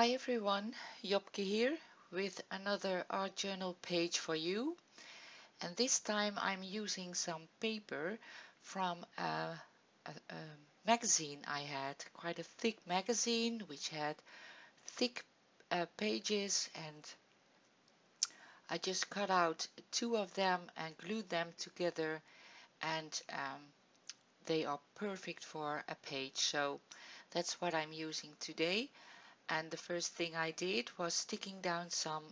Hi everyone, Jopke here with another art journal page for you. And this time I'm using some paper from a, a, a, magazine I had, quite a thick magazine which had thick uh, pages. And I just cut out two of them and glued them together. And um, they are perfect for a page. So that's what I'm using today and the first thing I did was sticking down some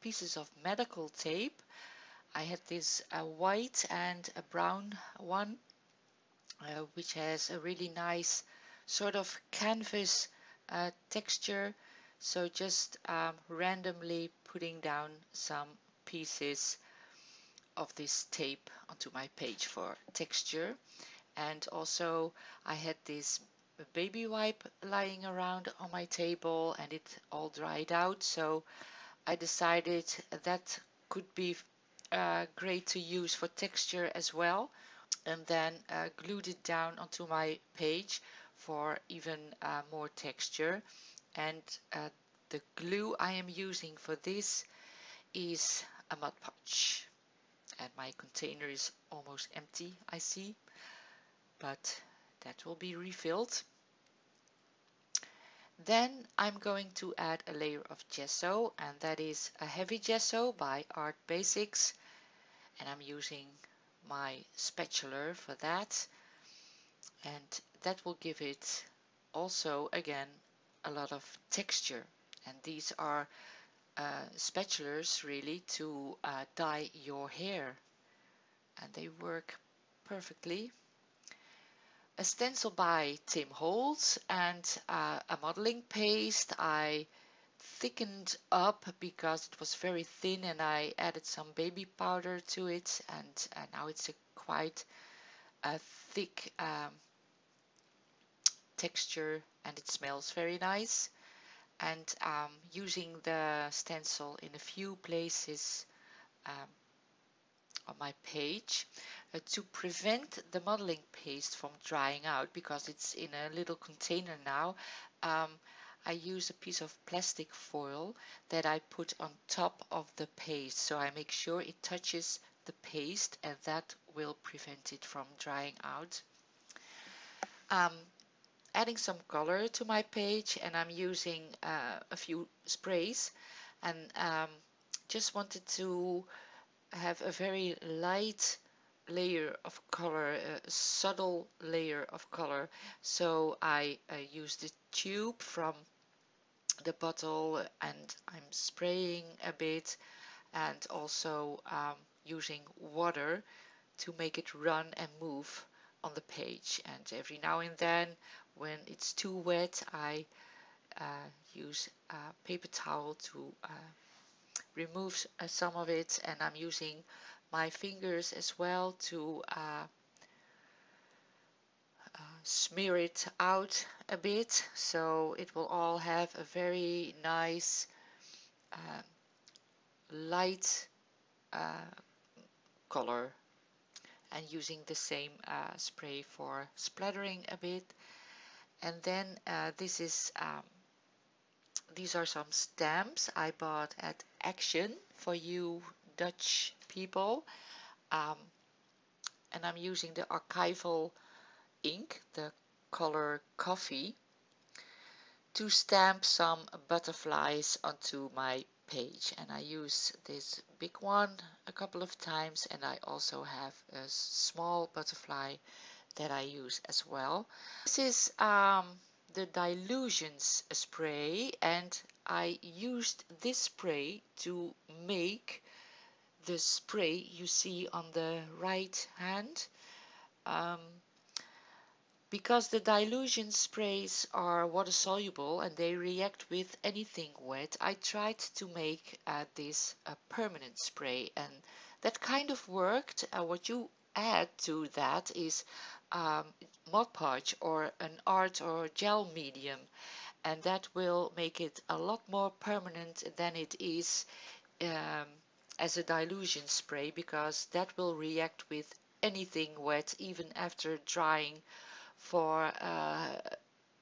pieces of medical tape. I had this uh, white and a brown one uh, which has a really nice sort of canvas uh, texture so just um, randomly putting down some pieces of this tape onto my page for texture and also I had this baby wipe lying around on my table and it all dried out. So I decided that could be uh, great to use for texture as well. And then uh, glued it down onto my page for even uh, more texture. And uh, the glue I am using for this is a Mod Podge and my container is almost empty I see. But that will be refilled. Then I'm going to add a layer of gesso and that is a heavy gesso by Art Basics and I'm using my spatula for that. And that will give it also again a lot of texture. And these are uh, spatulas really to uh, dye your hair. And they work perfectly a stencil by Tim Holtz and uh, a modeling paste. I thickened up because it was very thin and I added some baby powder to it and, and now it's a quite a thick um, texture and it smells very nice. And um, using the stencil in a few places um, on my page uh, to prevent the modeling paste from drying out because it's in a little container now um, I use a piece of plastic foil that I put on top of the paste. So I make sure it touches the paste and that will prevent it from drying out. Um, adding some color to my page and I'm using uh, a few sprays. And um, just wanted to have a very light layer of color, a subtle layer of color. So I, I use the tube from the bottle and I'm spraying a bit and also um, using water to make it run and move on the page and every now and then when it's too wet I uh, use a paper towel to uh, remove uh, some of it and I'm using my fingers as well to uh, uh, smear it out a bit. So it will all have a very nice uh, light uh, color. And using the same uh, spray for splattering a bit. And then uh, this is um, these are some stamps I bought at Action for you Dutch people um, and I'm using the archival ink the color coffee to stamp some butterflies onto my page and I use this big one a couple of times and I also have a small butterfly that I use as well. This is um, the Dylusions spray and I used this spray to make the spray you see on the right hand um, because the Dylusion sprays are water soluble and they react with anything wet I tried to make uh, this a permanent spray and that kind of worked. Uh, what you add to that is um, Mod Podge or an art or gel medium and that will make it a lot more permanent than it is um, as a Dylusion spray because that will react with anything wet even after drying for a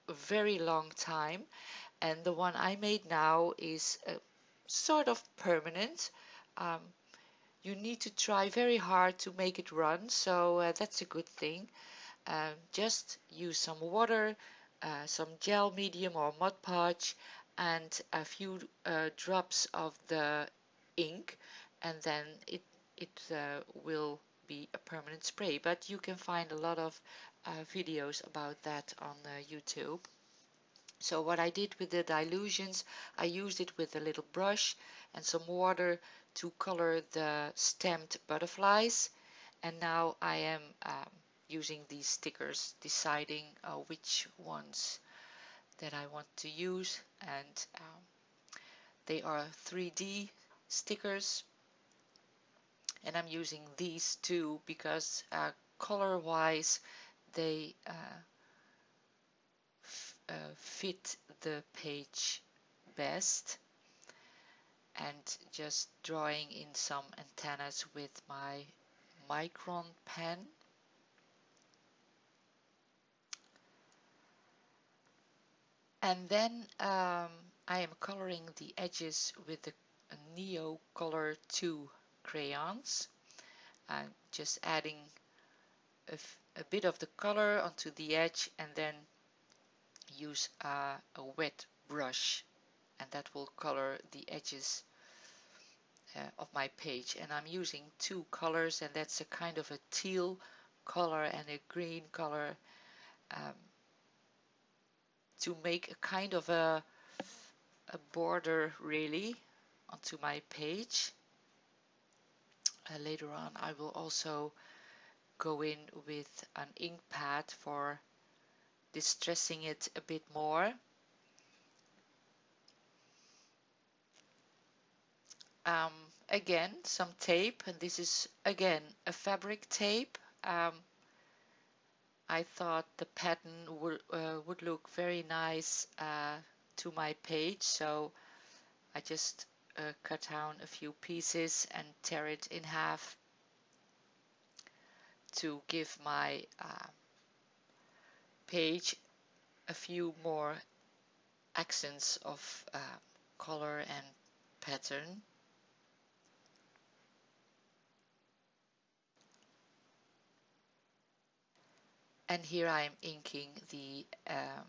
very long time and the one I made now is uh, sort of permanent. Um, you need to try very hard to make it run, so uh, that's a good thing. Um, just use some water, uh, some gel medium or Mod Podge, and a few uh, drops of the ink, and then it it uh, will be a permanent spray. But you can find a lot of uh, videos about that on YouTube. So what I did with the Dylusions, I used it with a little brush and some water to color the stemmed butterflies. And now I am um, using these stickers, deciding uh, which ones that I want to use. And um, they are 3D stickers. And I'm using these two because uh, color wise they uh, uh, fit the page best. And just drawing in some antennas with my micron pen. And then um, I am coloring the edges with the Neo Color 2 crayons and just adding a, a bit of the color onto the edge and then use a, a wet brush and that will color the edges uh, of my page. And I'm using two colors and that's a kind of a teal color and a green color um, to make a kind of a, a border really onto my page uh, later on I will also go in with an ink pad for distressing it a bit more. Um, again, some tape, and this is again a fabric tape. Um, I thought the pattern would, uh, would look very nice uh, to my page, so I just uh, cut down a few pieces and tear it in half to give my uh, page a few more accents of uh, color and pattern. And here I'm inking the um,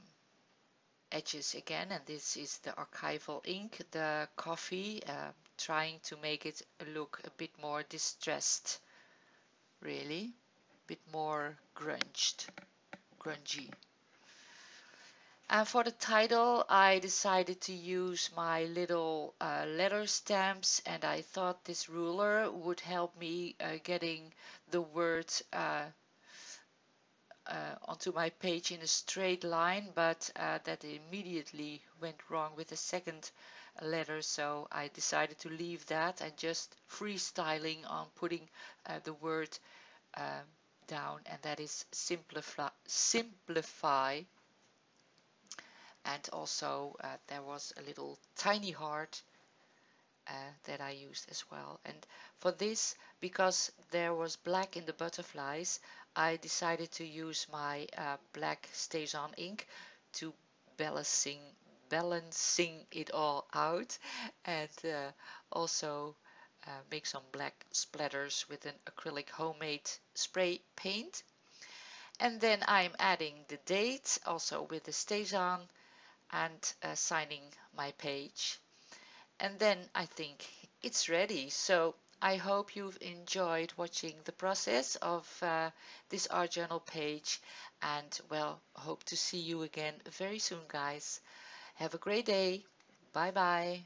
edges again and this is the archival ink, the coffee, uh, trying to make it look a bit more distressed really, a bit more grunged grungy. And for the title, I decided to use my little uh, letter stamps and I thought this ruler would help me uh, getting the word uh, uh onto my page in a straight line, but uh, that immediately went wrong with the second letter, so I decided to leave that and just freestyling on putting uh, the word down and that is simplify, simplify. and also uh, there was a little tiny heart uh, that I used as well and for this because there was black in the butterflies I decided to use my uh, black StazOn ink to balancing balancing it all out and uh, also uh, make some black splatters with an acrylic homemade spray paint. And then I'm adding the date also with the StazOn and uh, signing my page. And then I think it's ready. So I hope you've enjoyed watching the process of uh, this art journal page and well hope to see you again very soon guys. Have a great day. Bye bye.